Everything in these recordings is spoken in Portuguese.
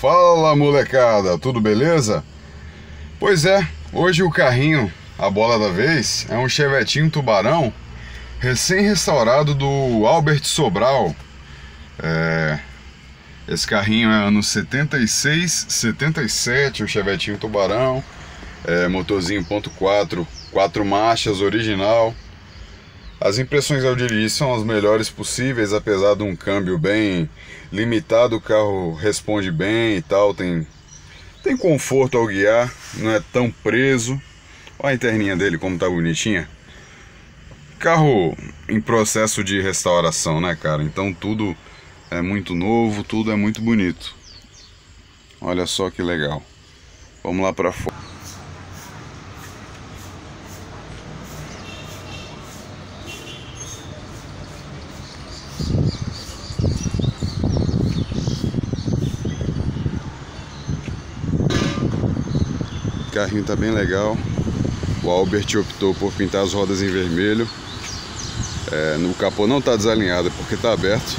Fala molecada, tudo beleza? Pois é, hoje o carrinho, a bola da vez, é um Chevetinho Tubarão recém-restaurado do Albert Sobral. É, esse carrinho é ano 76, 77, o Chevetinho Tubarão, é, motorzinho .4, quatro marchas, original. As impressões ao dirigir são as melhores possíveis, apesar de um câmbio bem limitado, o carro responde bem e tal, tem, tem conforto ao guiar, não é tão preso. Olha a interninha dele como tá bonitinha. Carro em processo de restauração, né, cara? Então tudo é muito novo, tudo é muito bonito. Olha só que legal. Vamos lá para fora. Carrinho tá bem legal. O Albert optou por pintar as rodas em vermelho. É, no capô não está desalinhado porque está aberto.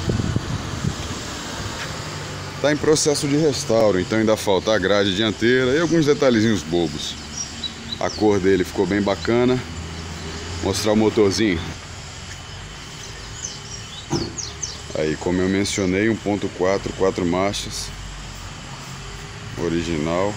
Está em processo de restauro, então ainda falta a grade dianteira e alguns detalhezinhos bobos. A cor dele ficou bem bacana. Mostrar o motorzinho. Aí, como eu mencionei, 1.4, 4 marchas. Original.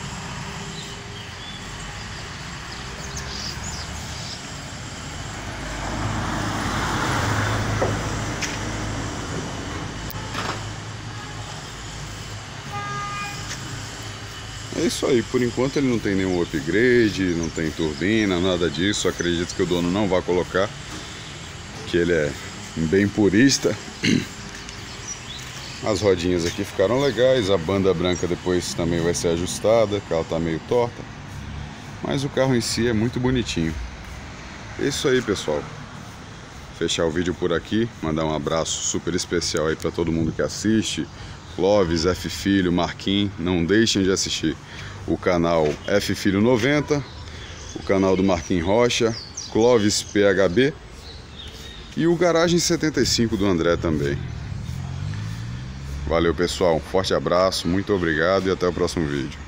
É isso aí, por enquanto ele não tem nenhum upgrade, não tem turbina, nada disso. Acredito que o dono não vai colocar, que ele é bem purista. As rodinhas aqui ficaram legais, a banda branca depois também vai ser ajustada, que ela tá meio torta. Mas o carro em si é muito bonitinho. É isso aí, pessoal. Fechar o vídeo por aqui, mandar um abraço super especial aí para todo mundo que assiste, Clóvis, F Filho, Marquinhos, não deixem de assistir o canal F Filho 90, o canal do Marquinhos Rocha, Clóvis PHB e o Garagem 75 do André também. Valeu pessoal, um forte abraço, muito obrigado e até o próximo vídeo.